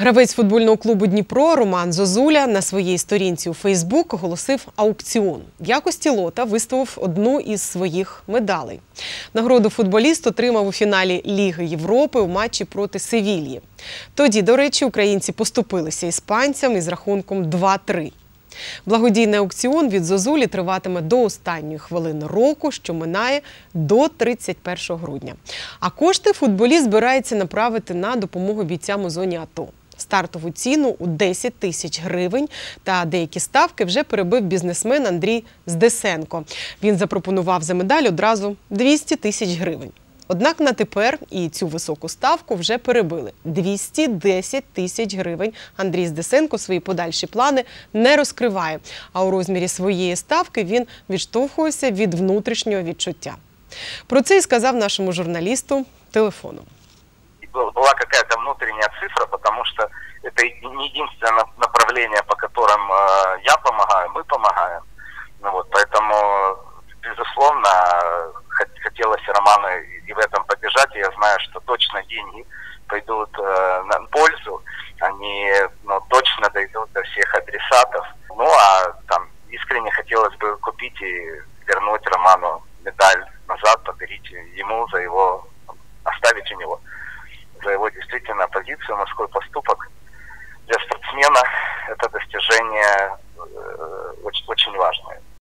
Гравець футбольного клубу Дніпро Роман Зозуля на своїй сторінці у Фейсбук оголосив аукціон. В якості лота виставив одну із своїх медалей. Нагороду футболіст отримав у фіналі Ліги Європи у матчі проти Севільї. Тоді, до речі, українці поступилися іспанцям із рахунком 2-3. Благодійний аукціон від Зозулі триватиме до останньої хвилини року, що минає до 31 грудня. А кошти футболіст збирається направити на допомогу бійцям у зоні АТО. Стартову ціну у 10 тисяч гривень та деякі ставки вже перебив бізнесмен Андрій Здесенко. Він запропонував за медаль одразу 200 тисяч гривень. Однак на тепер і цю високу ставку вже перебили 210 тисяч гривень. Андрій Здесенко свої подальші плани не розкриває. А у розмірі своєї ставки він відштовхується від внутрішнього відчуття. Про це і сказав нашому журналісту телефоном. Внутренняя цифра, потому что это не единственное на- направление, по которым э, я помогаю, мы помогаем. Ну вот, поэтому, безусловно, хот- хотелось Роману и в этом поддержать. И я знаю, что точно деньги пойдут э, на пользу, они ну, точно дойдут до всех адресатов. Ну а там искренне хотелось бы купить и вернуть Роману медаль назад, подарить ему за его, оставить у него совершил мужской поступок. Для спортсмена это достижение